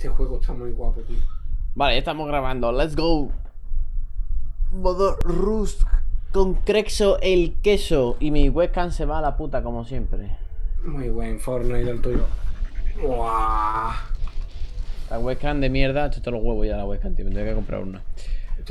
este juego está muy guapo, tío. Vale, ya estamos grabando. Let's go. Modo Rust con Crexo el queso. Y mi webcam se va a la puta como siempre. Muy buen Fortnite del tuyo. ¡Guau! La webcam de mierda. Esto te los huevos ya la webcam, tío. Me tengo que comprar una.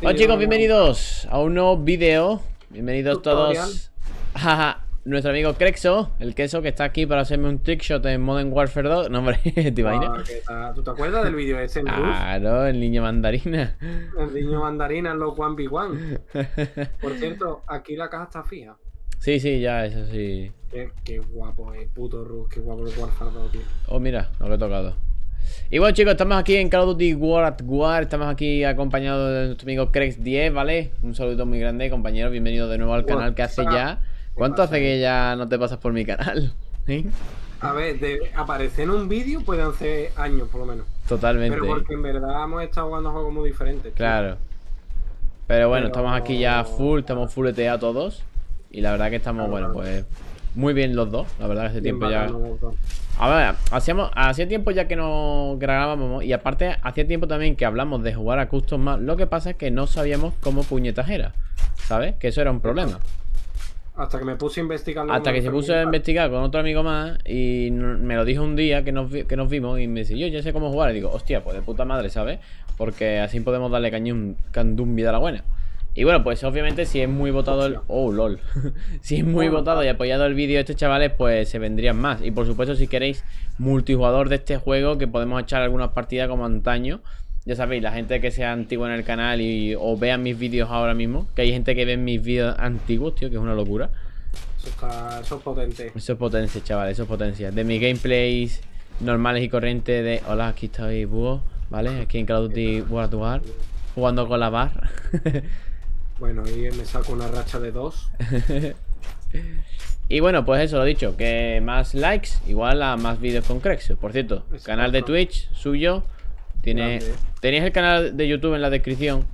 Hola chicos, bienvenidos a un nuevo video. Bienvenidos Tutorial. todos. a nuestro amigo Crexo, el queso, que está aquí para hacerme un trickshot en Modern Warfare 2. No, hombre, ¿te imaginas? ¿Tú te acuerdas del vídeo ese en? Claro, el niño mandarina. El niño mandarina en los 1v1. Por cierto, aquí la caja está fija. Sí, sí, ya, eso sí. Qué, qué guapo es, puto Rust, qué guapo el Warfare 2, tío. Oh, mira, lo que he tocado. Y bueno, chicos, estamos aquí en Call of Duty War at War. Estamos aquí acompañados de nuestro amigo Crex10, ¿vale? Un saludo muy grande, compañero. Bienvenido de nuevo al canal que hace ya. ¿Cuánto hace que ya no te pasas por mi canal? ¿Eh? A ver, de aparecer en un vídeo pueden ser años por lo menos. Totalmente. Pero porque en verdad hemos estado jugando juegos muy diferentes. tío. Claro. Pero bueno, Pero- estamos aquí ya full, estamos full ETA todos. Y la verdad que estamos, Claro, bueno, pues muy bien los dos. La verdad que hace tiempo ya. A ver, hacíamos, hacía tiempo ya que no grabábamos y aparte hacía tiempo también que hablamos de jugar a custom más. Lo que pasa es que no sabíamos cómo puñetas era, ¿sabes? Que eso era un problema. Hasta que me puse a investigar. Hasta que se puso a investigar con otro amigo más y me lo dijo un día que nos, vi- que nos vimos y me dice, yo ya sé cómo jugar. Y digo, hostia, pues de puta madre, ¿sabes? Porque así podemos darle cañón, candum vida a la buena. Y bueno, pues obviamente si es muy votado el... Oh, lol. si es muy votado y apoyado el vídeo de estos chavales, pues se vendrían más. Y por supuesto, si queréis multijugador de este juego, que podemos echar algunas partidas como antaño. Ya sabéis, la gente que sea antigua en el canal y o vean mis vídeos ahora mismo, que hay gente que ve mis vídeos antiguos, tío, que es una locura. Eso, está, eso es potente. Eso es potencia, chaval, eso es potencia. De mis gameplays normales y corrientes de... Hola, aquí estoy, Búho, ¿vale? Aquí en Call of Duty World War, jugando con la bar. Bueno, ahí me saco una racha de dos. y bueno, pues eso, lo dicho, que más likes igual a más vídeos con Crexo. Por cierto, Exacto. canal de Twitch suyo. Tiene... Grande. Tenéis el canal de YouTube en la descripción.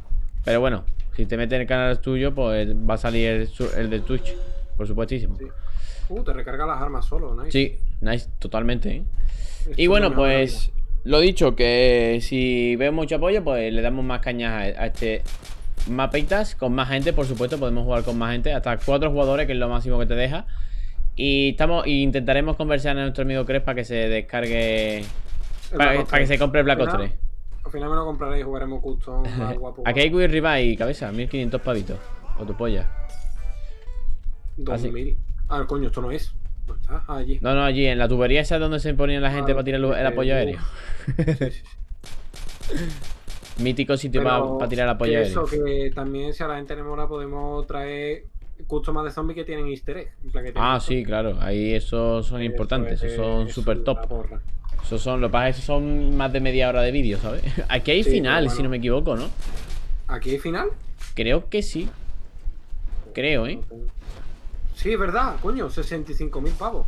Pero bueno, si te metes en el canal tuyo, pues va a salir el, el de Twitch. Por supuestísimo. Sí. Uh, te recarga las armas solo, nice. Sí, nice, totalmente, ¿eh? Y bueno, pues lo dicho, que si vemos mucho apoyo, pues le damos más cañas a, a este mapitas. Con más gente, por supuesto, podemos jugar con más gente. Hasta cuatro jugadores, que es lo máximo que te deja. Y estamos intentaremos conversar a nuestro amigo Cres para que se descargue. Para, Black Ops para que 3. se compre el Black Ops Al final- 3. Al final me lo compraré y jugaremos custom más guapo. Aquí hay Quick Revive, cabeza, 1500 pavitos. O tu polla. 2000. Ah, coño, esto no es. ¿Dónde está? Ah, allí. No, no, allí en la tubería esa es donde se ponía la gente Ah, para tirar el, el apoyo aéreo. Sí, sí, sí. Mítico sitio para tirar el apoyo aéreo. Eso, que también si a la gente le mola podemos traer custom de zombies que tienen easter egg. que tienen Ah, esto. sí, claro. Ahí esos son Eso importantes, es- esos son es super la top. Esos son, lo que pasa es que son más de media hora de vídeo, ¿sabes? Aquí hay Sí, final, si no me equivoco, ¿no? ¿Aquí hay final? Creo que sí. Creo, ¿eh? Sí, es verdad, coño, 65.000 pavos.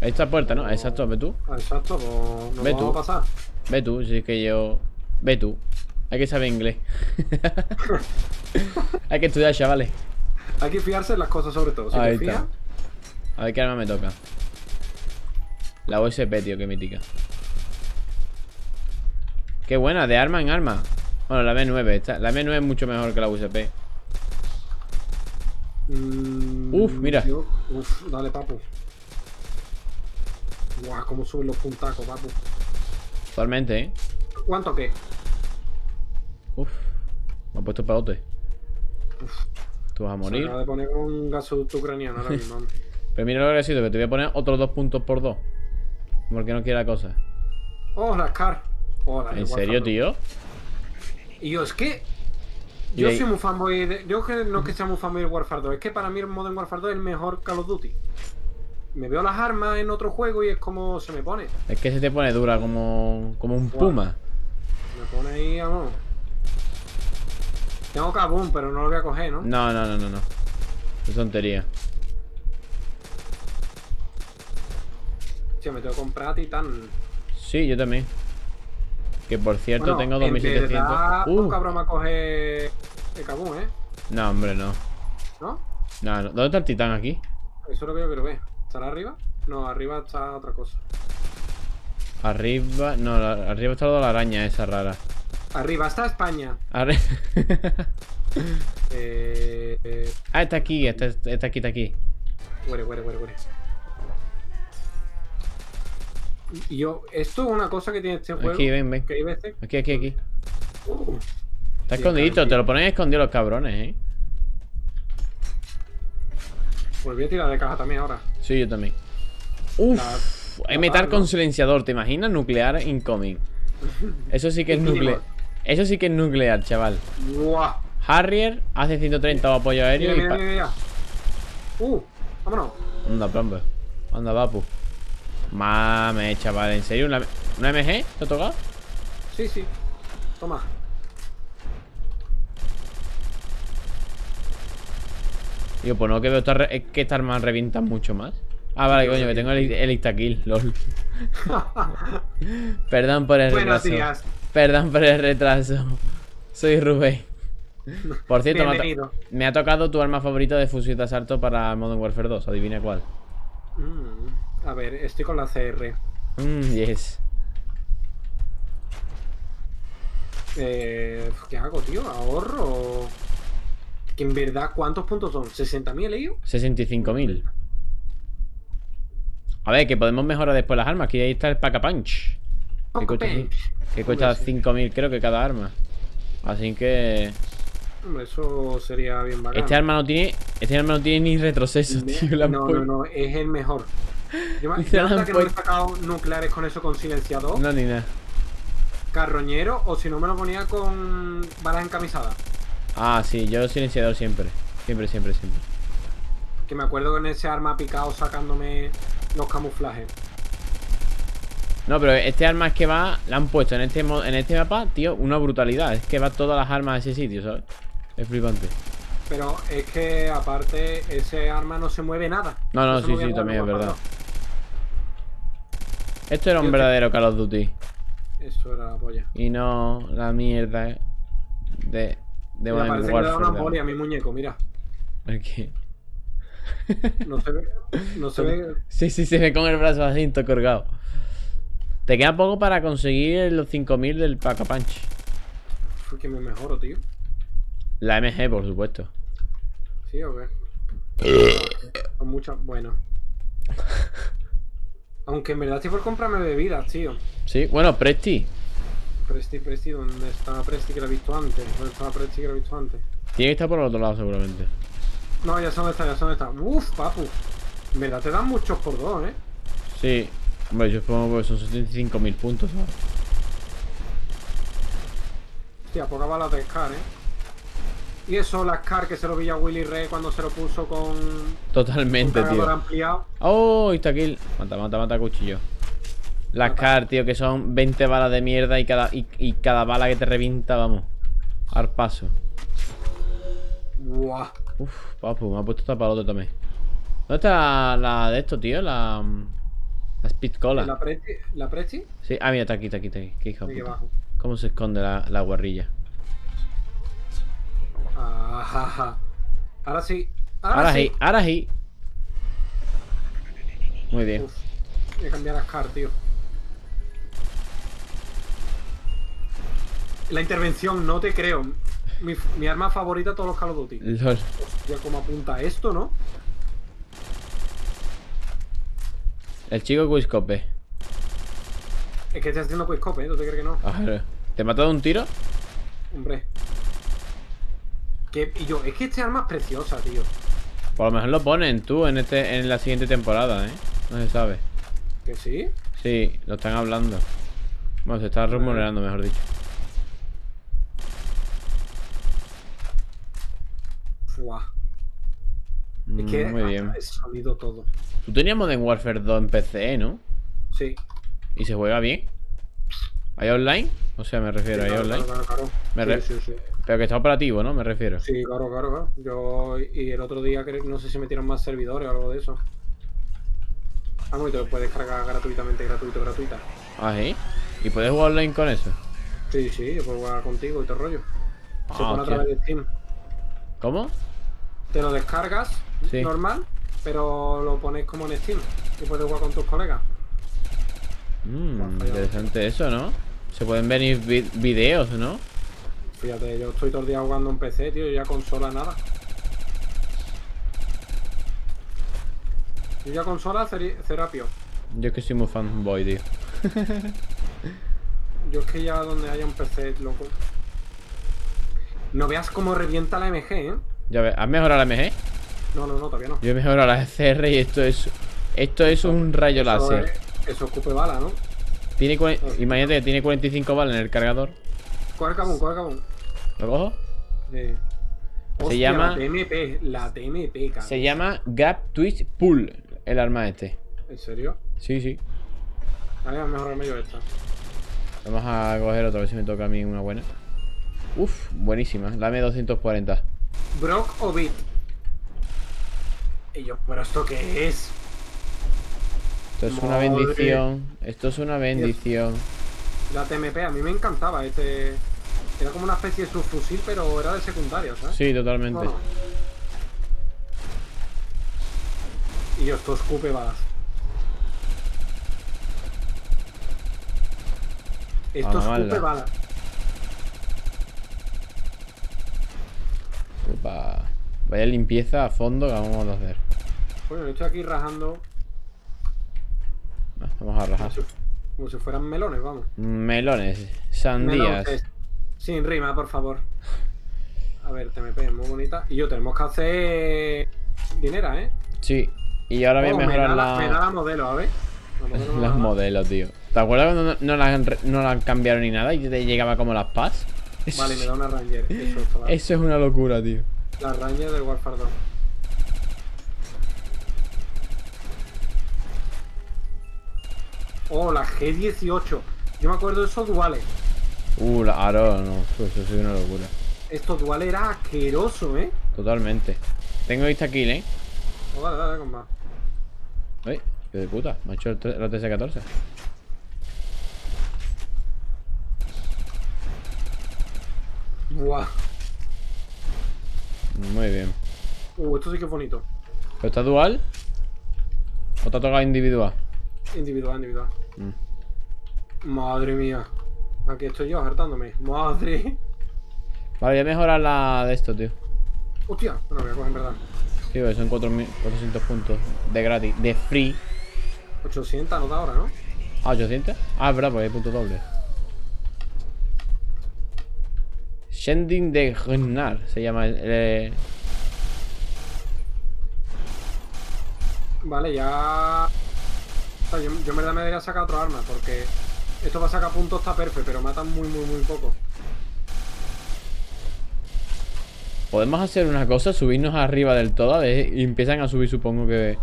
Esta puerta, ¿no? Exacto, ve tú. Exacto, pues nos Ve vamos tú. a pasar. Ve tú, si es que yo. Ve tú. Hay que saber inglés. hay que estudiar, chavales. Hay que fiarse en las cosas sobre todo. Si Ahí te está. fías, A ver qué arma me toca. La USP, tío, qué mítica. Qué buena, de arma en arma. Bueno, la M9, esta- la M9 es mucho mejor que la USP. mm, Uf, mira. yo- uf, dale, papu. Guau, cómo suben los puntacos, papu. Totalmente, ¿eh? ¿Cuánto qué? Uf, me ha puesto peote. Tú vas a morir. de poner un gasoducto ucraniano ahora mismo. Pero mira lo que ha sido, que te voy a poner otros dos puntos por dos. Porque no quiere la cosa. Oh, la ¿En serio, tío? 2. Y yo, es que. Yo soy muy fanboy. De, yo que no es que sea muy fanboy de Warfare 2. Es que para mí el Modern Warfare 2 es el mejor Call of Duty. Me veo las armas en otro juego y es como se me pone. Es que se te pone dura como, como un Guau. puma. Me pone ahí, vamos. Tengo Kaboom, pero no lo voy a coger, ¿no? No, no, no, no, no. Es tontería. Tío, me tengo que comprar Titan. Sí, yo también. Que por cierto Bueno, tengo en 2700. verdad, Uh, poca broma coger el Kaboom, ¿eh? no, hombre, no. ¿No? No, no. ¿Dónde está el titán aquí? Eso es lo que yo quiero ver. ¿Estará arriba? No, arriba está otra cosa. Arriba. No, la- arriba está lo de la araña esa rara. Arriba está España. Arri- Eh, eh, ah, está aquí, está, está aquí, está aquí. Huere, huere, huere, huere. Y yo, esto es una cosa que tiene este juego. Aquí, ven, ven. Que hay veces. Aquí, aquí, aquí. Uh, Está escondidito, te lo ponen escondido los cabrones, eh. pues voy a tirar de caja también ahora. Sí, yo también. Uf, La- la metal con silenciador, ¿te imaginas? Nuclear incoming. Eso sí que es nuclear. Eso sí que es nuclear, chaval. ¡Buah! Harrier hace 130 o apoyo aéreo Mira, y mira, pa- mira, mira. Uh, vámonos. Anda, plombo. Anda, papu. Mame, chaval, ¿en serio? ¿Una, una MG? ¿Te ha tocado? Sí, sí. Toma. Digo, pues no que veo esta re- es que estas armas revientan mucho más. Ah, vale, coño, que tengo el, el instakill, lol. Perdón por el Buenos retraso. días. Perdón por el retraso. Soy Rubén. Por cierto, me ha, me ha tocado tu arma favorita de fusil de asalto para Modern Warfare 2. Adivina cuál. Mm, a ver, estoy con la CR. Mmm, yes. Eh, ¿Qué hago, tío? ¿Ahorro? Que en verdad, ¿cuántos puntos son? ¿60.000 he leído? 65.000. A ver, que podemos mejorar después las armas. Aquí ahí está el Pack a Punch. Que cuesta, que cuesta Hombre, sí. 5.000 creo que cada arma. Así que... Hombre, eso sería bien bacán. Este arma no tiene... Este arma no tiene ni retroceso, tío. no, no, no, es el mejor. Yo, me- hasta que no he sacado nucleares con eso con silenciador, No, ni nada. carroñero, o si no me lo ponía con balas encamisadas. Ah, sí, yo silenciador siempre. Siempre, siempre, siempre. Que me acuerdo con ese arma picado sacándome los camuflajes. No, pero este arma es que va... La han puesto en este, en este mapa, tío, una brutalidad. Es que va todas las armas a ese sitio, ¿sabes? Es flipante. Pero es que aparte ese arma no se mueve nada. No, no, sí, sí, también es verdad. Esto era un que- verdadero Call of Duty. Eso era la polla. Y no la mierda de... De Mira, Modern parece que le da una poli a mi muñeco, mira. ¿Por qué? No se ve. No se ve. Sí, sí, se ve con el brazo así, todo colgado. Te queda poco para conseguir los 5000 del Pack a Punch. Fue que me mejoro, tío. La MG, por supuesto. ¿Sí o qué? Con mucha. Bueno. Aunque en verdad estoy por comprarme bebidas, tío. Sí, bueno, Presti. Presti, Presti, ¿dónde estaba Presti que lo he visto antes? ¿Dónde estaba Presti que lo he visto antes? Tiene que estar por el otro lado, seguramente. No, ya sé dónde está, ya sé dónde está. Uf, papu. En verdad te dan muchos por dos, ¿eh? Sí. Hombre, yo supongo que son 75.000 puntos, ¿sabes? Hostia, poca bala de Scar, ¿eh? Y eso, la Scar que se lo vi a Willy Ray cuando se lo puso con Totalmente, tío. ampliado. Oh, está aquí. Mata, mata, mata, cuchillo. Las Mata. CAR, tío, que son 20 balas de mierda y cada, y, y cada bala que te revienta, vamos. Al paso. Buah. Uf, papu, me ha puesto tapalote también. ¿Dónde está la de esto, tío? La. La Speed Cola. ¿La Presti? ¿La Presti? Sí, ah, mira, está aquí, está aquí, está aquí. Qué hija puta. ¿Cómo se esconde la, la guarrilla? Ahora sí. Ahora, Ahora sí. sí, ahora sí. Muy bien. Uf, voy a cambiar a Scar, tío. La intervención, no te creo. Mi, mi arma favorita todos los Call of Duty. Lol. Como apunta esto, ¿no? El chico Quiscope. Es que estoy haciendo quickscope, ¿eh? ¿Tú te crees que no? A ver, ¿Te he matado un tiro? Hombre. Que, y yo, es que este arma es preciosa, tío. Por lo mejor lo ponen tú en este en la siguiente temporada, ¿eh? No se sabe. ¿Que sí? Sí, lo están hablando. Bueno, se está rumoreando, mejor dicho. Fuah. Mm, Es que Muy bien. el sonido todo. Tú tenías Modern Warfare 2 en PC, ¿no? Sí. ¿Y se juega bien? ¿Hay online? O sea, me refiero, ¿hay Claro, online? claro, claro, claro. Me re- Sí, sí, sí. Pero que está operativo, ¿no? Me refiero. Sí, claro, claro, claro. Yo y el otro día no sé si metieron más servidores o algo de eso. Vamos, y te lo puedes cargar gratuitamente, gratuito, gratuita. Ah, ¿sí? ¿Y puedes jugar online con eso? Sí, sí, yo puedo jugar contigo y te rollo. Se Ah, pone a través de Steam. ¿Cómo? Te lo descargas Sí. normal, pero lo pones como en Steam y puedes jugar con tus colegas. Mmm, interesante eso, ¿no? Se pueden venir vi- videos, ¿no? Fíjate, yo estoy todo el día jugando en PC, tío, y ya consola nada. Yo ya consola Serapio. Yo es que soy muy fanboy, tío. Yo es que ya donde haya un PC, loco. No veas cómo revienta la MG, ¿eh? Ya ves, ¿has mejorado la MG? No, no, no, todavía no. Yo he mejorado la CR y esto es. Esto es un rayo Eso, láser. es- eso ocupe bala, ¿no? Tiene cua- Imagínate que tiene 45 balas en el cargador. Coge cabón, coge cabón. ¿Lo cojo? Eh. Hostia, llama- La TMP, la TMP, cara. Se llama Gap Twist Pull, el arma este. ¿En serio? Sí, sí. Vale, a mejorarme yo esta. Vamos a coger otra vez si me toca a mí una buena. Uf, buenísima. La M240. Brock o Beat. Y yo, ¿pero esto qué es? Esto es una bendición. Esto es una bendición. La TMP, a mí me encantaba este. Era como una especie de subfusil, pero era de secundaria, ¿sabes? Sí, totalmente. Y yo, esto escupe balas. Esto Vamos escupe balas. Upa. Vaya limpieza a fondo que vamos a hacer. Bueno, yo estoy aquí rajando Va, Vamos a rajar. como si, como si fueran melones, vamos. Melones, sandías. Melones. Sin rima, por favor. A ver, TMP, muy bonita. Y yo, tenemos que hacer dinera, ¿eh? Sí. Y ahora voy a Oh, me mejorar da la- Me da la... modelo, a ver. Modelo me las modelos, tío. ¿Te acuerdas cuando no, no las, no las cambiaron ni nada y te llegaba como las PAS? Vale, me da una Ranger. Eso, vale. eso es una locura, tío. La Ranger del Warfare 2. Oh, la G18. Yo me acuerdo de esos duales. Uh, la Aro, no. Eso es una locura. Estos duales era asqueroso, ¿eh? Totalmente. Tengo esta kill, ¿eh? Oh, dale, dale, con más. Uy, qué de puta. Me ha hecho la TS-14. Buah. Muy bien. Uh, esto sí que es bonito. ¿Pero está dual? ¿O te ha tocado individual? Individual, individual. Mm. Madre mía. Aquí estoy yo hartándome. Madre. Vale, voy a mejorar la de esto, tío. Hostia. Bueno, voy a coger en verdad. Tío, son 4.000 400 puntos de gratis, de free. 800 no da ahora, ¿no? Ah, 800. Ah, es verdad, pues hay punto doble. Shending de Gnar se llama el. el- Vale, ya. O sea, yo, yo en verdad me debería sacar otro arma porque esto va a sacar puntos está perfecto, pero matan muy, muy, muy poco. Podemos hacer una cosa, subirnos arriba del todo a ver, y empiezan a subir, supongo que.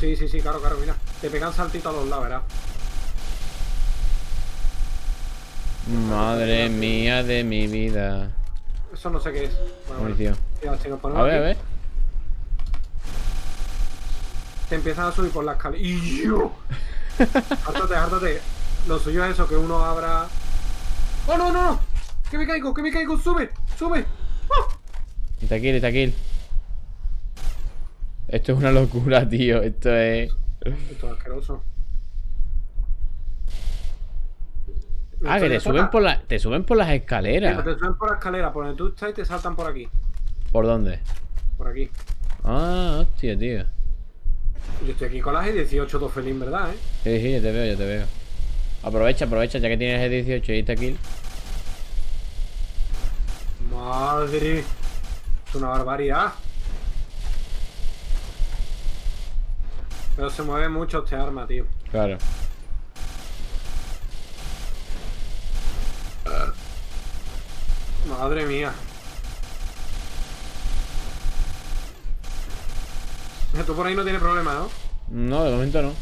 Sí, sí, sí, claro, claro, mira. Te pegan saltito a los lados, ¿verdad? Madre mía de mi vida. Eso no sé qué es. Bueno, si nos A ver, a ver. Te empiezan a subir por la escalera. Hártate, hártate. Lo suyo es eso, que uno abra. ¡Oh, no, no! no! ¡Que me caigo, que me caigo! ¡Sube! ¡Sube! ¡Oh! Está aquí, está aquí. Esto es una locura, tío. Esto es. Esto es asqueroso. Ah, que te suben por la, te suben por las Sí, escaleras. Te suben por la escalera, por donde tú estás y te saltan por aquí. ¿Por dónde? Por aquí. Ah, hostia, tío. Yo estoy aquí con las E18 todo feliz, ¿verdad, eh? Sí, sí, ya te veo, ya te veo. Aprovecha, aprovecha, ya que tienes el 18 y está aquí. Madre. Es una barbaridad. Pero se mueve mucho este arma, tío. Claro. Madre mía. Tú por ahí no tienes problema, ¿no? No, de momento no.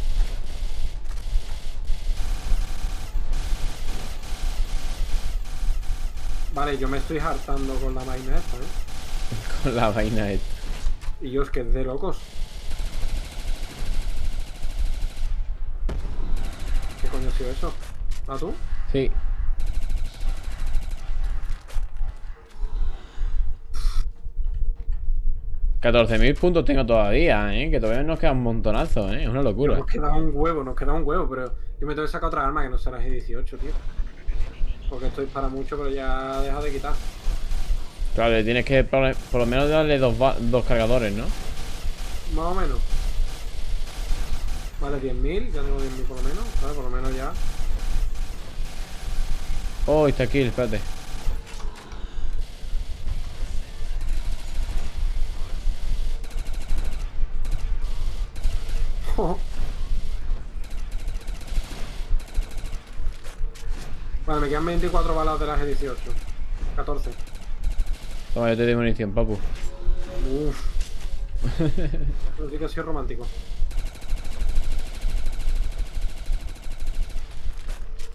Vale, yo me estoy hartando con la vaina esta, ¿eh? Con la vaina esta. Y yo es que es de locos. ¿Qué coño ha sido eso? ¿A tú? Sí. 14.000 puntos tengo todavía, ¿eh? Que todavía nos queda un montonazo, ¿eh? Es una locura. Nos queda un huevo, nos queda un huevo, pero yo me tengo que sacar otra arma que no será G18, tío. Porque esto dispara mucho, pero ya deja de quitar. Claro, le tienes que por, por lo menos darle dos, dos cargadores, ¿no? Más o menos. Vale, 10.000, ya tengo 10.000 por lo menos, ¿sabes? Por lo menos ya. Oh, está aquí, espérate. Vale, me quedan 24 balas de las G18. 14. Toma, yo te doy munición, papu. Uff. Pero sí que ha sido romántico.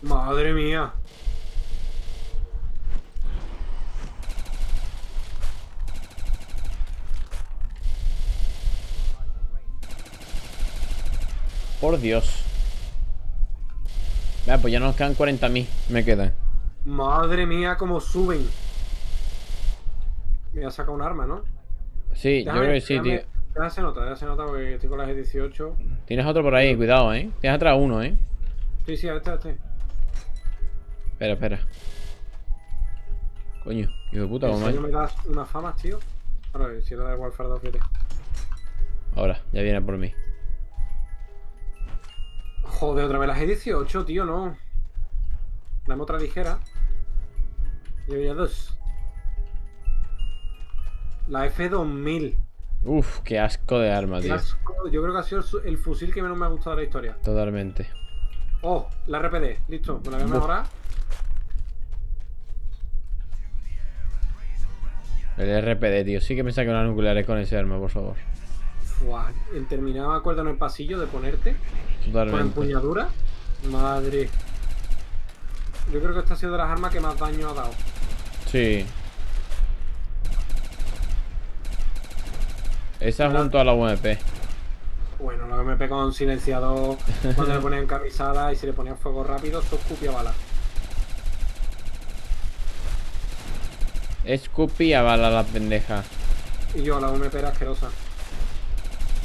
Madre mía. Por Dios. Vea, pues ya nos quedan 40.000. Me quedan. Madre mía, cómo suben. Me voy a sacar un arma, ¿no? Sí, yo creo que sí, tío. Ya se nota, ya se nota porque estoy con las G18. Tienes otro por ahí, cuidado, ¿eh? Tienes atrás uno, ¿eh? Sí, sí, a este, a este. Espera, espera. Coño, hijo de puta, ¿En ¿cómo me das unas famas, tío? Ahora, si era de Warfare 2, fíjate. Ahora, ya viene por mí. Joder, otra vez las G18, tío, no. Dame otra ligera. Y había dos. La F2000. Uf, qué asco de arma, tío. asco. Yo creo que ha sido el fusil que menos me ha gustado de la historia. Totalmente. Oh, la RPD. Listo, me la voy a mejorar. El RPD, tío. Sí que me saque unas nucleares con ese arma, por favor. En terminaba, me acuerdo, en el pasillo de ponerte con Totalmente. empuñadura. Madre. Yo creo que esta ha sido de las armas que más daño ha dado. Sí. Esa junto a la UMP. Bueno, la MP con silenciador, cuando le ponían camisada y se le ponía fuego rápido, esto escupía balas. Escupía bala la pendeja. Y yo, la UMP era asquerosa.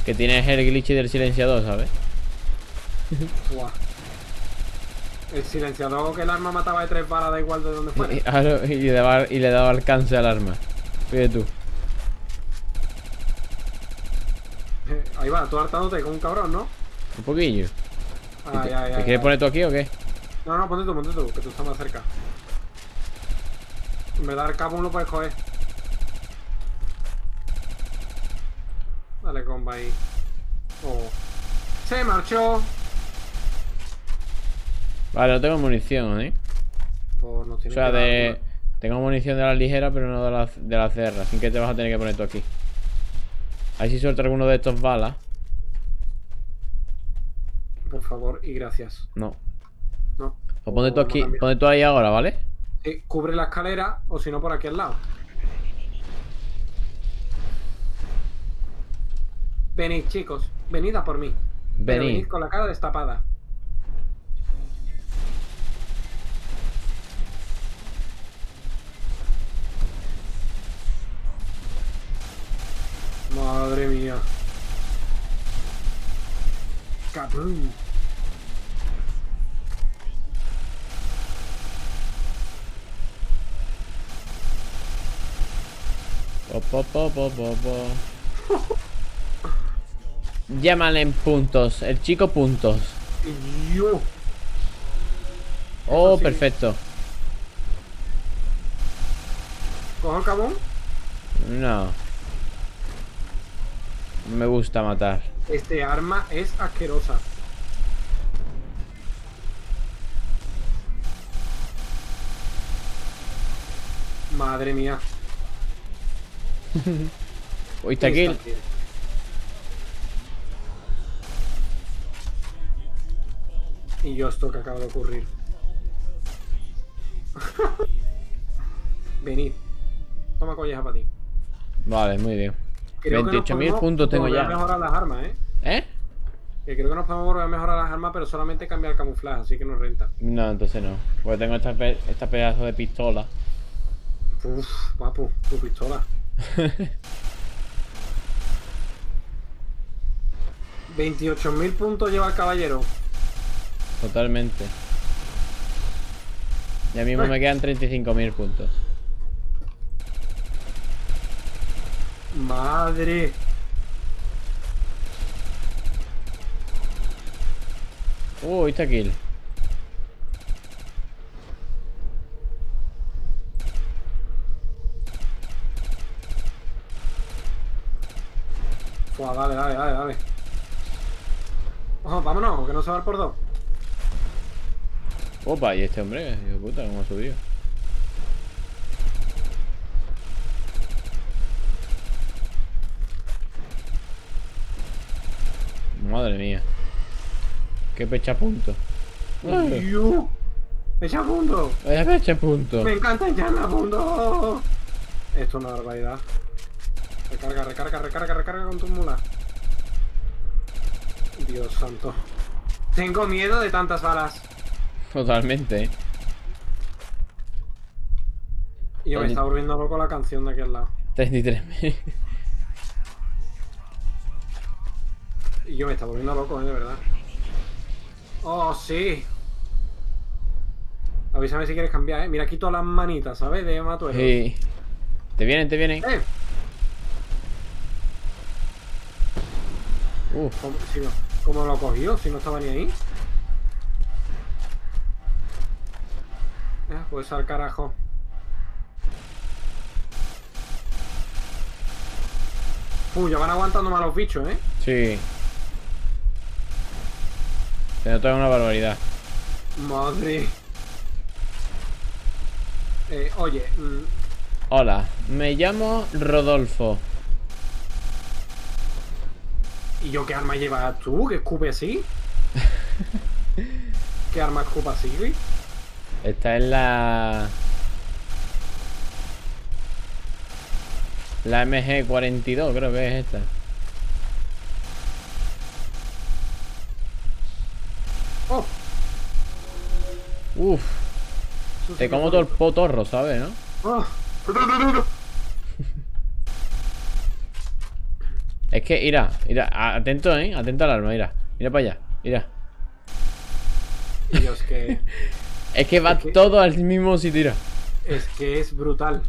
Que tienes el glitch del silenciador, ¿sabes? Buah. El silenciador que el arma mataba de tres balas, da igual de dónde fuera. Y, le daba, y le daba alcance al arma. Fíjate tú. Ahí va, tú hartándote como un cabrón, ¿no? Un poquillo. Ay, ¿Te, ay, te ay, quieres poner tú aquí o qué? No, no, ponte tú, ponte tú, que tú estás más cerca. En verdad, el capo lo puedes coger. Dale, comba ahí. Oh. Se marchó. Vale, no tengo munición, ¿eh? Pues nos O sea, de... Tengo munición de la ligera, pero no de la, de la cerra. Así que te vas a tener que poner tú aquí. Ahí si suelta alguno de estos balas. Por favor y gracias. No. No. Pues ponte tú aquí, ponte tú ahí ahora, ¿vale? Sí, cubre la escalera o si no por aquí al lado. Venid, chicos. Venid a por mí. Venid. venid con la cara destapada. Madre mía. Po. Llámale en puntos. El chico puntos. Yo. Oh, sí. perfecto. ¿Cojo el cabón? No. Me gusta matar. Este arma es asquerosa. Madre mía. ¿Oíste aquí? Y yo esto que acaba de ocurrir. Venid. Toma colleja para ti. Vale, muy bien. Creo que nos 28.000 podemos puntos tengo ya. mejorar las armas, ¿eh? ¿Eh? Que creo que nos podemos volver a mejorar las armas, pero solamente cambiar el camuflaje, así que nos renta. No, entonces no. Porque tengo esta, pe- esta pedazo de pistola. Uf, papu, tu pistola. 28.000 puntos lleva el caballero. Totalmente. Ya mismo me quedan 35.000 puntos. Madre. Uh, está kill. Fua, dale, dale, dale, dale. Ojo, vámonos, que no se va por dos. Opa, y este hombre, hijo de puta, cómo ha subido. Madre mía. Qué pecha punto. Uy, yu. Echa punto. Vaya pecha punto. Me encanta punto. Esto es una barbaridad. Recarga, recarga, recarga, recarga con tu mula. Dios santo. Tengo miedo de tantas balas. Totalmente. Y yo me está volviendo loco la canción de aquí al lado. 33.000. Y yo me está volviendo loco, eh, de verdad. Oh, sí. Avísame si quieres cambiar, eh. Mira, quito las manitas, ¿sabes? De Matuero. Sí. Te vienen, te vienen. Eh, Uf. ¿cómo, si no- cómo lo cogió? Si no estaba ni ahí. Pues al carajo. Uy, ya van aguantando más los bichos, ¿eh? Sí. Se nota una barbaridad. Madre. Eh, oye, mm, Hola, me llamo Rodolfo. ¿y yo qué arma llevas tú? ¿Que escupe así? ¿Qué arma escupe así, güey? Esta es la... La MG42, creo que es esta. ¡Oh! Uf, sí te como todo el potorro, ¿sabes, no? ¡Oh! Es que, mira, mira, atento, ¿eh? Atento al arma, mira. Mira para allá, mira. Dios, que... Es que va Es que- todo al mismo sitio. Es que es brutal.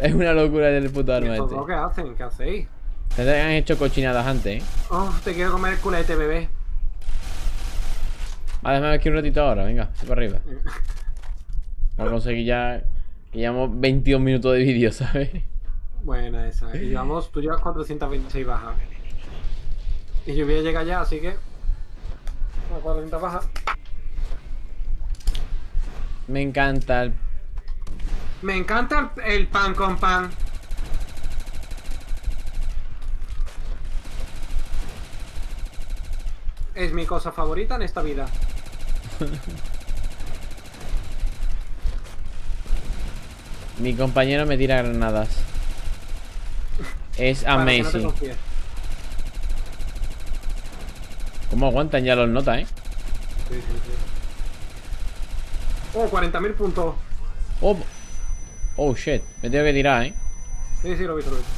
Es una locura del puto ¿Y arma este. lo que hacen? ¿Qué hacéis? Te han hecho cochinadas antes, ¿eh? Oh, te quiero comer el culete, bebé. Vale, déjame aquí un ratito ahora, venga, para arriba. Vamos a conseguir ya. Que llevamos 22 minutos de vídeo, ¿sabes? Buena esa. Y vamos, tú llevas 426 bajas. Y yo voy a llegar ya, así que... A 400 bajas. Me encanta el. Me encanta el, pan con pan. Es mi cosa favorita en esta vida. Mi compañero me tira granadas. Es no amazing. confíes. ¿Cómo aguantan ya los notas, eh? Sí, sí, sí. Oh, 40.000 puntos. Oh, oh shit, me tengo que tirar, eh. Sí, sí, lo he visto, lo he visto.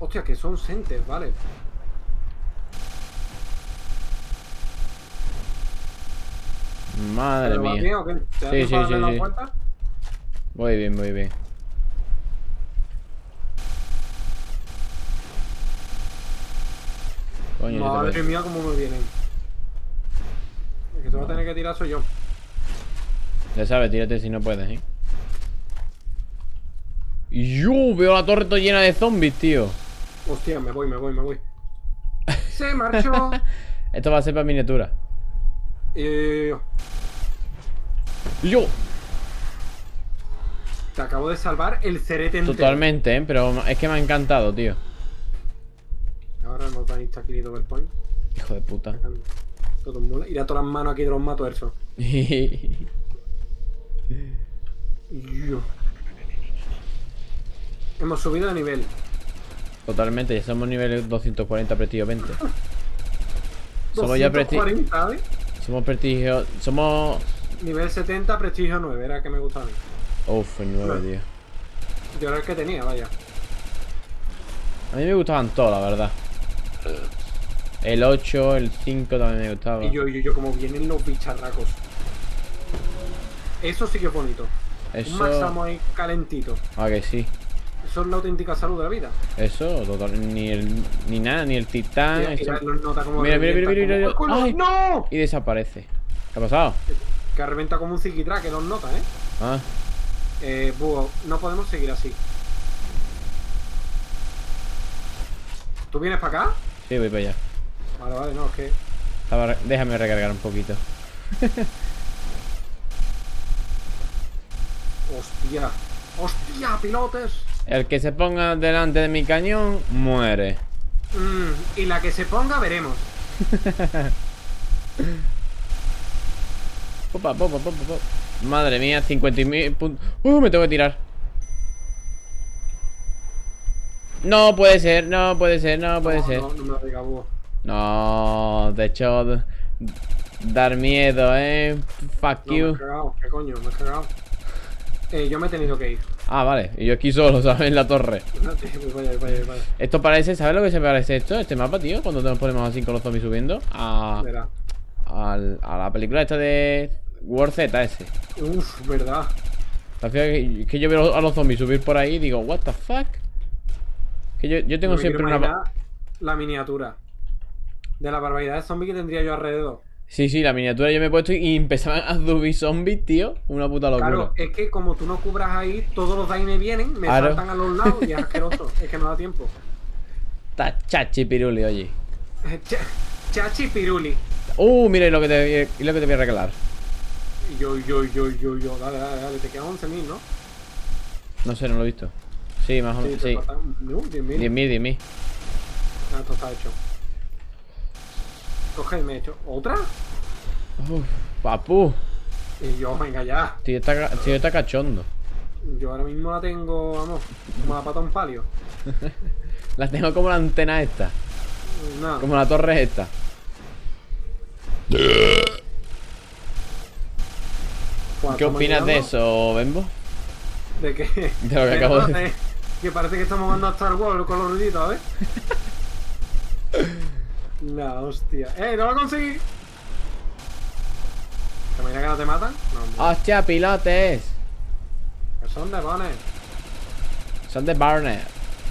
Hostia, que son sentes, vale. Madre ¿Pero vas mía. bien o qué? ¿Te Sí, sí, sí, sí. vuelta? Muy bien, muy bien. Coño, Madre mía, cómo me vienen. El va a tener que tirar soy yo. Ya sabes, tírate si no puedes, ¿eh? ¡Yo! Veo la torre toda llena de zombies, tío. Hostia, me voy, me voy, me voy. Se marchó. Esto va a ser para miniatura. Eh, ¡Yo! te acabo de salvar el cerete entero. Totalmente, ¿eh? Pero es que me ha encantado, tío. Ahora no tenéis aquí ni point. Hijo de puta. Todo mula. Ir a todas las manos aquí de los matuerzos. Yo. Hemos subido de nivel. Totalmente, ya somos nivel 240 prestigio 20. Somos ya presti 240, ¿eh? somos prestigio. Somos. Nivel 70, prestigio 9, era el que me gustaba a mí. Uf, el 9, tío. Yo era el que tenía, vaya. A mí me gustaban todos, la verdad. El 8, el 5 también me gustaba. Y yo, yo, yo, como vienen los bicharracos. Eso sí que es bonito. Un Eso. Maxamo ahí calentito. Ah, que sí. Eso es la auténtica salud de la vida. Eso, total, ni el. Ni nada, ni el titán. Mira, mira, los nota como Mira, mira, mira, mira, como- mira. ¡Oh, ¡Ay! ¡No! Y desaparece. ¿Qué ha pasado? Que reventa como un psiquiatra, que los nota, ¿eh? Ah, Eh, búho, no podemos seguir así. ¿Tú vienes para acá? sí, voy para allá. Vale, vale, no, es que. Déjame recargar un poquito. ¡Hostia! ¡Hostia, pilotes! El que se ponga delante de mi cañón muere. Mm, y la que se ponga, veremos. Popa, popa, popa, popa. Madre mía, 50.000 puntos. Uh, me tengo que tirar. No puede ser, no puede ser, no puede no, ser. No, me. No, de hecho, dar miedo, eh. Fuck No, me he you. cagado. ¿Qué coño? Me he cagado. Eh, yo me he tenido que ir. Ah, vale. Y yo aquí solo, ¿sabes? En la torre. Esto parece, ¿sabes lo que se parece esto? Este mapa, tío, cuando nos ponemos así con los zombies subiendo. A, al- a la película esta de War Z ese. Uf, verdad. Que, que yo veo a los zombies subir por ahí y digo, what the fuck. Que yo, yo tengo siempre una... La miniatura. De la barbaridad de zombie que tendría yo alrededor. Sí, sí, la miniatura yo me he puesto y empezaban a subir zombies, tío. Una puta locura. Claro, es que como tú no cubras ahí, todos los daines vienen, me Claro. saltan a los lados y es asqueroso. es que no da tiempo. Está chachi piruli, oye. Ch- Chachi piruli. Uh, mira y lo que te, lo que te voy a regalar. Yo, yo, yo, yo, yo. Dale, dale, dale. Te quedan 11.000, ¿no? No sé, no lo he visto. Sí, más o menos, sí. faltan- No, 10.000. 10.000, 10.000. Ah, esto está hecho. Coge y me he hecho. ¿Otra? Uf, papu. Y yo, venga ya. Tío, está, tío, está cachondo. Yo ahora mismo la tengo, vamos, como la pata un palio. La tengo como la antena esta. Como la torre esta. ¿Qué opinas de eso, Bembo? De que. De lo que acabo de nada, eh, Que parece que estamos jugando a Star Wars con los ruiditos, ¿ves? La hostia. ¡Eh, no lo conseguí! ¿Te imaginas que no te matan? No. ¡Hostia, pilotes! Que son de bones. Son de Barnet.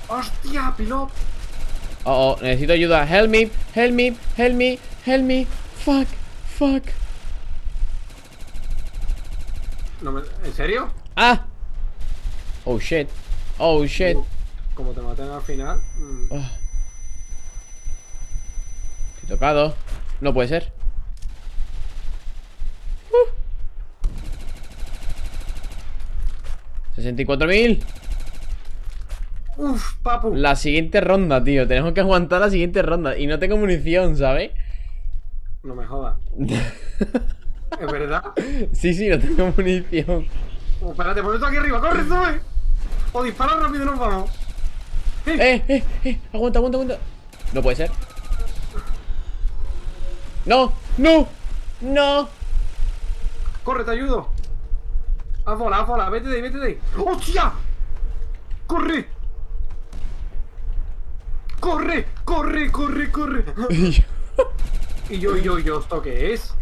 ¡Hostia, piloto! Oh, oh, necesito ayuda. Help me, help me, help me, help me. Fuck, fuck. No me- ¿En serio? Ah. Oh shit. Oh shit. Como te maten al final. mm, Oh. He tocado. No puede ser. Uh. 64.000. Uf, papu. La siguiente ronda, tío. Tenemos que aguantar la siguiente ronda. Y no tengo munición, ¿sabes? No me jodas. ¿Es verdad? sí, sí, no tengo munición. Oh, espérate, pon esto aquí arriba. ¡Corre, sube! O dispara rápido y nos vamos. ¡Eh, eh, eh! Aguanta, aguanta, aguanta. No puede ser. ¡No! ¡No! ¡No! Corre, te ayudo. Haz bola, haz bola. Vete de ahí, vete de ahí. ¡Hostia! ¡Corre! ¡Corre! ¡Corre, corre, corre! Y yo, y yo, y yo, ¿esto qué es?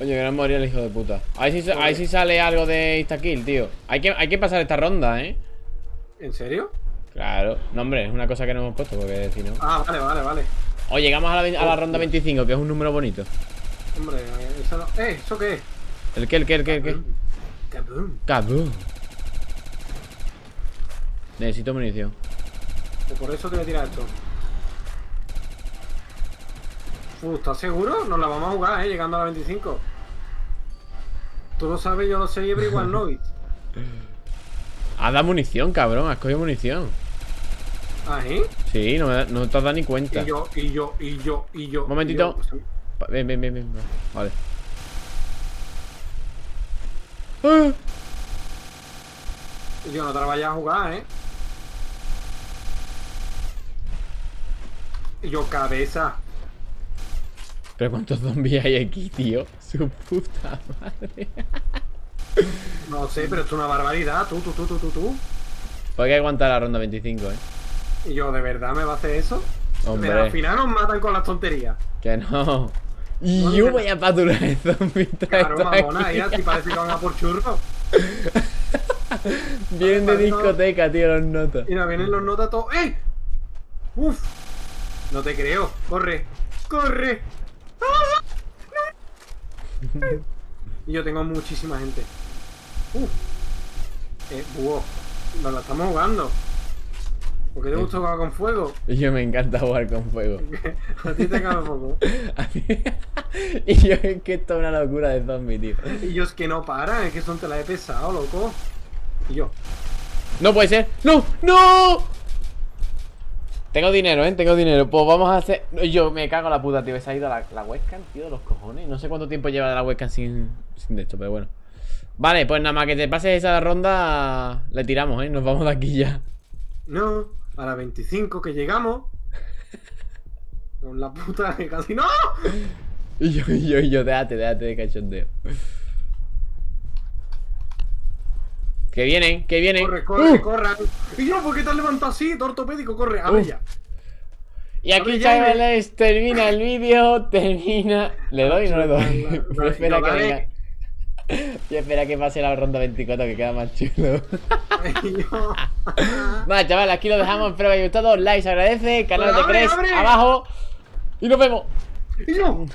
Oye, que no morir el hijo de puta. Ahí sí, ahí sí sale algo de instakill, tío. Hay que, hay que pasar esta ronda, ¿eh? ¿En serio? Claro. No, hombre, es una cosa que no hemos puesto, porque si no... Ah, vale, vale, vale. O llegamos a la, a la ronda 25, que es un número bonito. Hombre, eso no... ¡Eh! ¿Eso qué es? ¿El qué, el qué, el qué, el qué? Cabrón. Cabrón. Necesito munición. Pues por eso te voy a tirar esto. Uf, ¿estás seguro? Nos la vamos a jugar, ¿eh? Llegando a la 25. Tú lo sabes, yo lo sé, y everyone know it. Has dado munición, cabrón. Has cogido munición. ¿Ah, eh? Sí, no, me da- no te has dado ni cuenta. Y yo, y yo, y yo, y yo. Momentito. y yo. Pa- Ven, ven, ven, ven. Vale. Yo no te la vayas a jugar, ¿eh? Y yo, cabeza. Pero cuántos zombies hay aquí, tío. Su puta madre. No sé, pero esto es una barbaridad. Tú, tú, tú, tú, tú, tú. Pues hay que aguantar la ronda 25, ¿eh? Y yo, ¿de verdad me va a hacer eso? Hombre. Pero al final nos matan con las tonterías. Que no. Y No, yo no, voy a paturar el zombie. Claro, mamona, ya, si parece que van a por churros. Vienen de discoteca, tío, los notas. Mira, vienen los notas todos. ¡Eh! ¡Uf! No te creo. Corre, corre. Y yo tengo muchísima gente. ¡Uf! Eh, búho. Nos la estamos jugando. ¿Por qué te gusta jugar con fuego? Y yo me encanta jugar con fuego. A ti te cabe poco. A mí- y yo es que esto es una locura de zombie, tío. Y yo es que no paran, es que son te la he pesado, loco. Y yo, No puede ser. ¡No! ¡No! Tengo dinero, ¿eh? Tengo dinero. Pues vamos a hacer... Yo me cago en la puta, tío. Se ha ido la, la webcam, tío, de los cojones. No sé cuánto tiempo lleva de la webcam sin, sin de esto, pero bueno. Vale, pues nada más que te pases esa ronda, le tiramos, ¿eh? Nos vamos de aquí ya. no, a las 25 que llegamos. Con la puta que casi no. Y yo, y yo, y yo, déjate, déjate de cachondeo. Que vienen, que vienen. Corre, corre, ¡Uh! corre. Y yo, ¿por qué te has levantado así? Ortopédico, corre, a ver Uf. ya. Y aquí, chavales, termina el vídeo, termina... ¿Le doy o no le doy? Dale, Voy a esperar no, que venga. Voy a esperar que pase la ronda 24 que queda más chulo. Y Vale, chavales, aquí lo dejamos. Espero que haya gustado. Like, se agradece. Canal Pero de Cres abajo. Y nos vemos. y yo.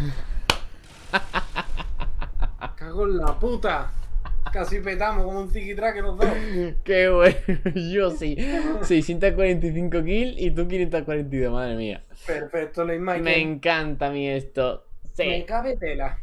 Cago en la puta. Casi petamos como un que los dos. Qué bueno. Yo sí. 645 kills y tú 542. Madre mía. Perfecto, Lane Michael. Me encanta a mí esto. Me cabe tela.